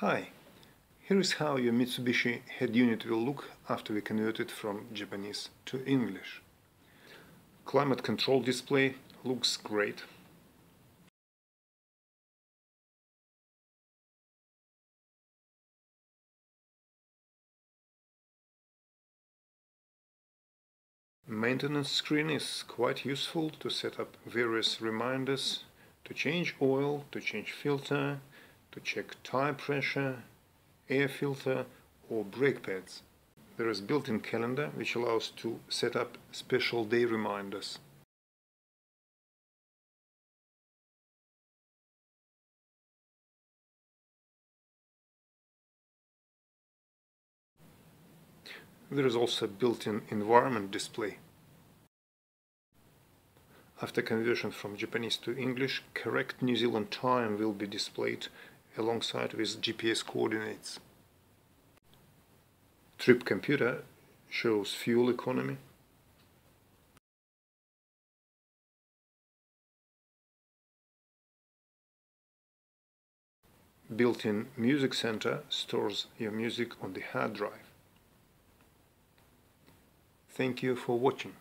Hi, here is how your Mitsubishi head unit will look after we convert it from Japanese to English. Climate control display looks great. Maintenance screen is quite useful to set up various reminders to change oil, to change filter, to check tire pressure, air filter or brake pads. There is built-in calendar which allows to set up special day reminders. There is also built-in environment display. After conversion from Japanese to English, correct New Zealand time will be displayed alongside with GPS coordinates. Trip computer shows fuel economy. Built-in music center stores your music on the hard drive. Thank you for watching.